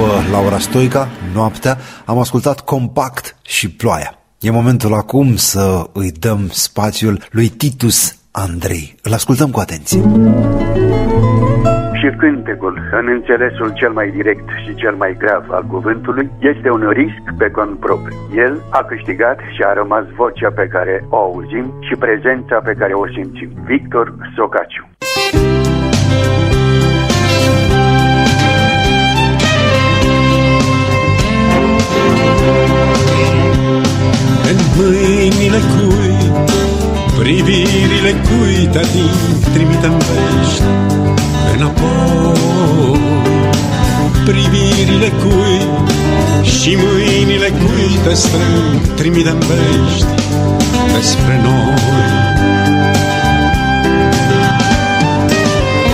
după Laura Stoica, Noaptea, am ascultat Compact și Ploaia. E momentul acum să îi dăm spațiul lui Titus Andrei. Îl ascultăm cu atenție. Și cântecul, în înțelesul cel mai direct și cel mai grav al cuvântului, este un risc pe cont propriu. El a câștigat și a rămas vocea pe care o auzim și prezența pe care o simțim. Victor Socaciu. În cui te ating, trimitem vești înapoi. Privirile cui și mâinile cui te strâng, trimitem vești despre noi.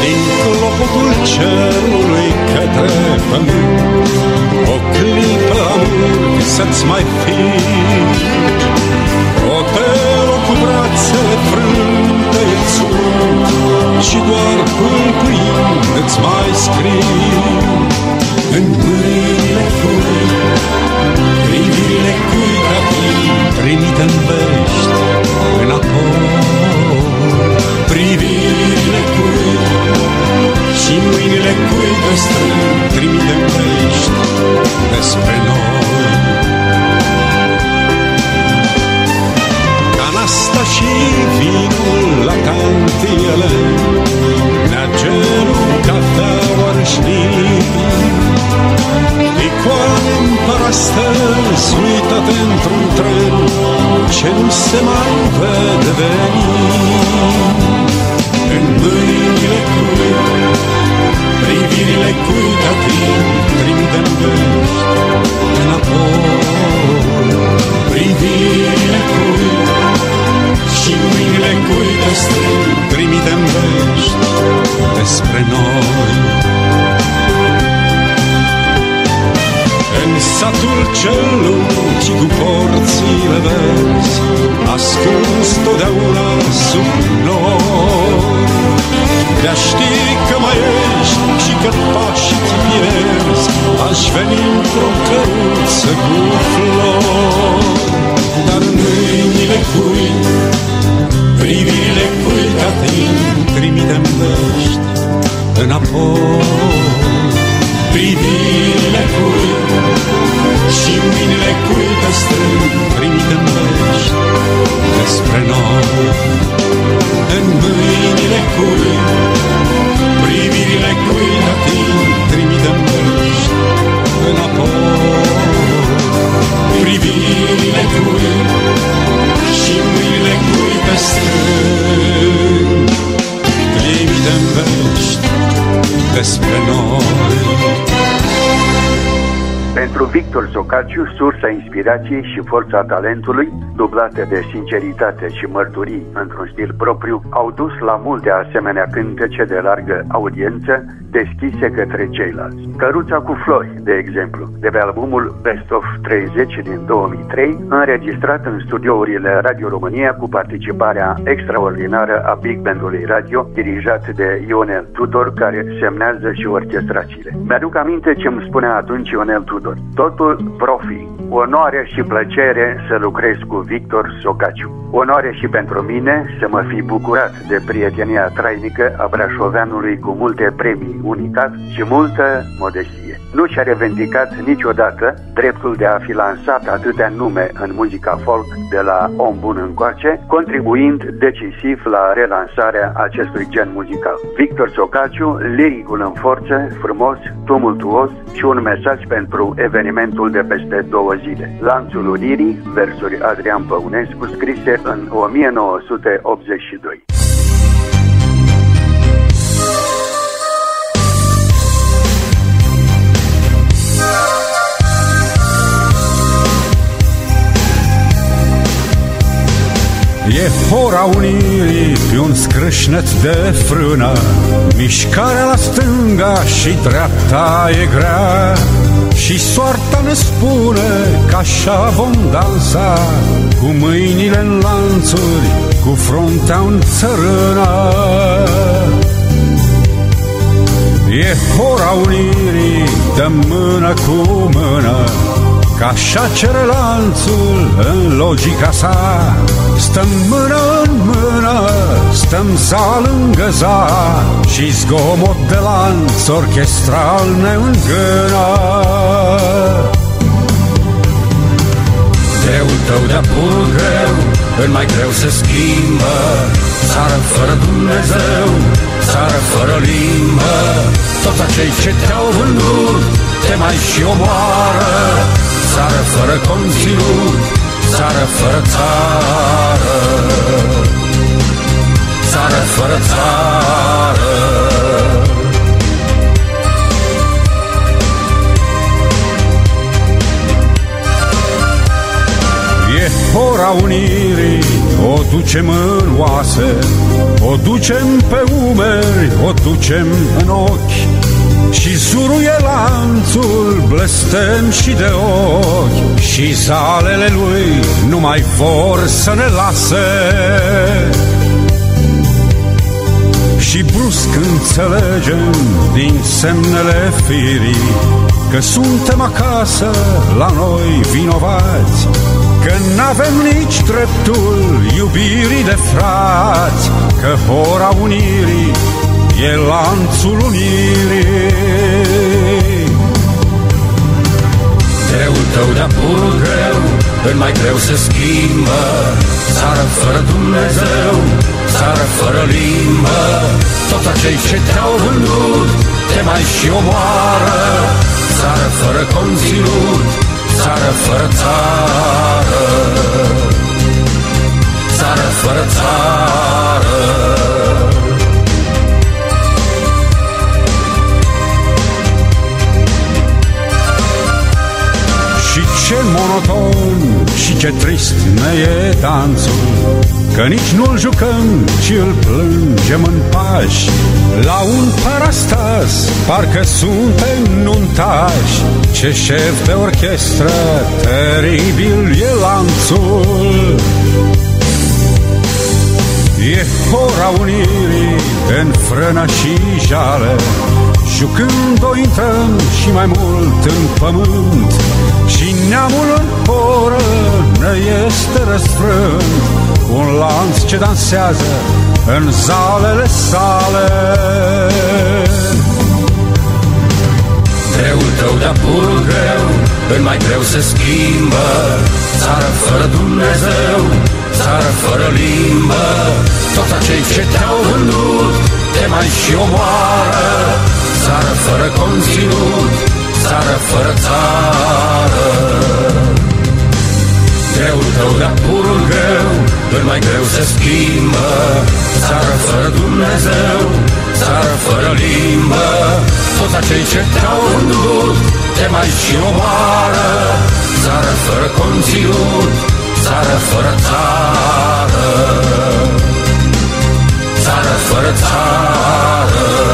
Din clopotul cerului către pământ, o clipă amur să-ți mai fii cantiele Neagelul, cafeaua râșnii Icoane în parastăzi uitate într-un tren Ce nu se mai vede veni totdeauna sub noi de-a ști că mai ești și că pașii pierzi Aș veni într-o căruță cu flori Pentru Victor Zocaciu, sursa inspirației și forța talentului, dublate de sinceritate și mărturii într-un stil propriu, au dus la multe asemenea cântece de largă audiență, deschise către ceilalți. Căruța cu flori, de exemplu, de pe albumul Best of 30 din 2003, înregistrat în studiourile Radio România cu participarea extraordinară a Big Bandului Radio, dirijat de Ionel Tudor, care semnează și orchestrațiile. Mi-aduc aminte ce îmi spunea atunci Ionel Tudor. Totul profi, onoare și plăcere să lucrez cu Victor Socaciu. Onoare și pentru mine să mă fi bucurat de prietenia trainică a brașoveanului cu multe premii unicat și multă modestie. Nu și-a revendicat niciodată dreptul de a fi lansat atâtea nume în muzica folk de la om bun încoace, contribuind decisiv la relansarea acestui gen muzical. Victor Socaciu, liricul în forță, frumos, tumultuos și un mesaj pentru evenimentul de peste două zile. Lanțul Unirii, versuri Adrian Păunescu, scrise în 1982. E hora unirii pe un scrâșnet de frână. Mișcarea la stânga și dreapta e grea. Și soarta ne spune că așa vom dansa Cu mâinile în lanțuri, cu fruntea în țărână. E hora unirii, dă mână cu mână, Ca așa cere lanțul în logica sa. Stăm mână în mână, stăm za lângă za, Și zgomot de lanț orchestral ne îngână. Greul tău de pur greu, în mai greu se schimbă, Țară fără Dumnezeu, țară fără limbă, toți acei ce te-au vândut te mai și omoară, țară fără conținut, țară fără țară, țară fără țară. E ora unirii, o ducem în oase, o ducem pe umeri, o ducem în ochi Și zuruie lanțul blestem și de ochi Și zalele lui nu mai vor să ne lase. Și brusc înțelegem din semnele firii Că suntem acasă la noi vinovați Că n-avem nici dreptul iubirii de frați Că hora unirii e lanțul unirii. Greul tău de-a greu, în mai greu se schimbă. Țară fără Dumnezeu, țară fără limbă. Toți acei ce te-au vândut, te mai și omoară. Țară fără conținut, țară fără țară ce trist ne e danțul Că nici nu-l jucăm, ci îl plângem în pași. La un parastas, parcă suntem nuntași. Ce șef de orchestră, teribil e lanțul. E hora unirii în frână și jale Jucând-o intrăm și mai mult în pământ Și neamul în poră ne este răsfrânt. Un lanț ce dansează în zalele sale. Greul tău de pur greu, în mai greu se schimbă. Țară fără Dumnezeu, țară fără limbă. Toți acei ce te-au vândut, te mai și omoară Țară fără conținut, țară fără țară. Greul tău, dar purul greu, îl mai greu se schimbă. Țară fără Dumnezeu, țară fără limbă. Toți acei ce te-au vândut, te mai și omoară Țară fără conținut, țară fără țară. Țară fără țară.